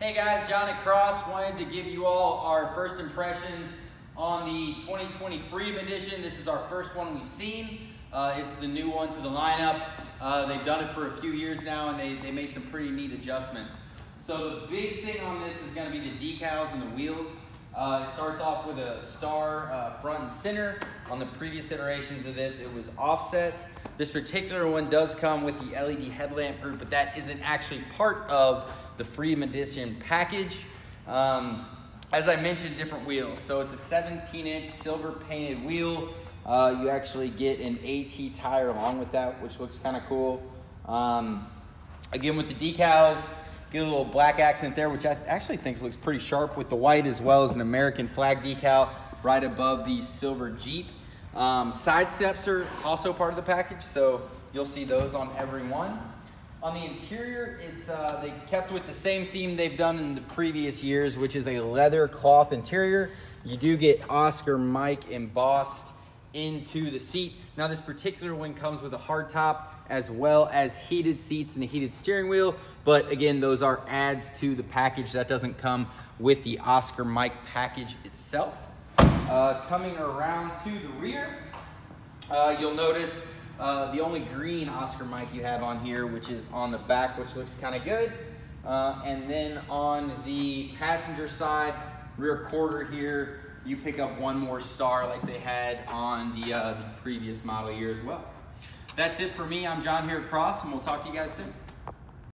Hey guys, Jon at Cross wanted to give you all our first impressions on the 2020 Freedom Edition. This is our first one we've seen. Uh, it's the new one to the lineup. Uh, they've done it for a few years now and they, they made some pretty neat adjustments. So the big thing on this is gonna be the decals and the wheels. Uh, it starts off with a star uh, front and center. On the previous iterations of this, it was offset. This particular one does come with the LED headlamp group, but that isn't actually part of the Freedom Edition package. Um, as I mentioned, different wheels. So it's a 17 inch silver painted wheel. Uh, you actually get an AT tire along with that, which looks kind of cool. Um, again, with the decals, get a little black accent there, which I actually think looks pretty sharp with the white as well as an American flag decal right above the silver Jeep. Um, side steps are also part of the package, so you'll see those on every one. On the interior, it's uh, they kept with the same theme they've done in the previous years, which is a leather cloth interior. You do get Oscar Mike embossed into the seat. Now this particular one comes with a hard top as well as heated seats and a heated steering wheel. But again, those are adds to the package. That doesn't come with the Oscar Mike package itself. Uh, coming around to the rear, uh, you'll notice uh, the only green Oscar Mike you have on here, which is on the back, which looks kind of good. Uh, and then on the passenger side, rear quarter here, you pick up one more star like they had on the, uh, the previous model year as well. That's it for me. I'm Jon here at Cross, and we'll talk to you guys soon.